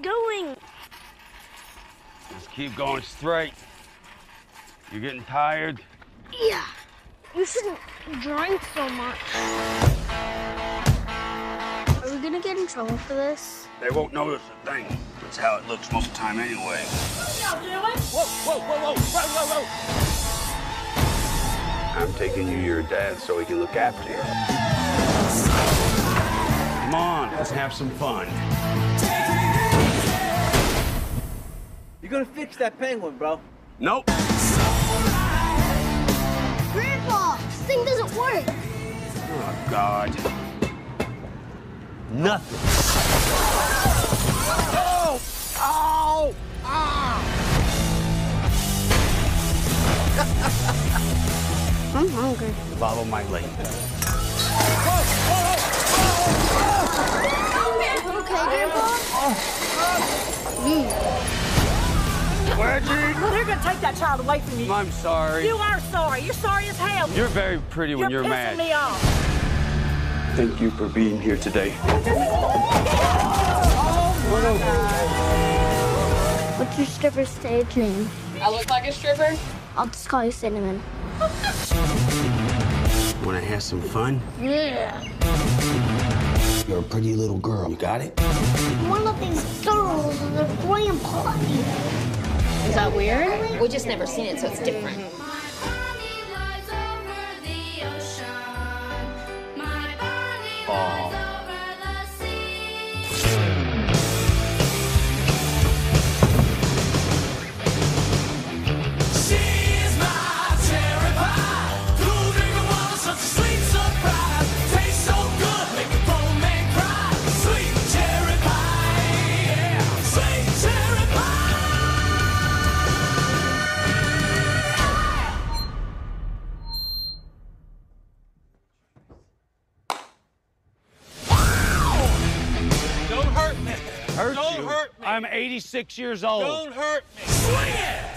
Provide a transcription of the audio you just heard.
going? Just keep going straight. You're getting tired? Yeah. You shouldn't drink so much. Are we gonna get in trouble for this? They won't notice a thing. That's how it looks most of the time anyway. Whoa, whoa, whoa, whoa, whoa, whoa, whoa. I'm taking you to your dad so he can look after you. Come on, let's have some fun. You're gonna fix that penguin, bro. Nope. Grandpa, this thing doesn't work. Oh, God. Nothing. Oh! Ow! Ah! I'm hungry. Follow my lead. Okay, Grandpa? Reggie! They're gonna take that child away from you. I'm sorry. You are sorry. You're sorry as hell. You're very pretty when you're, pissing mad. me off. Thank you for being here today. What's your stripper stage name? I look like a stripper? I'll just call you Cinnamon. Want to have some fun? Yeah. You're a pretty little girl. You got it? One of these girls is a grandpa. Is that weird? We just never seen it, so it's different. Oh. Hurt Don't you? hurt me. I'm 86 years old. Don't hurt me. Swing it.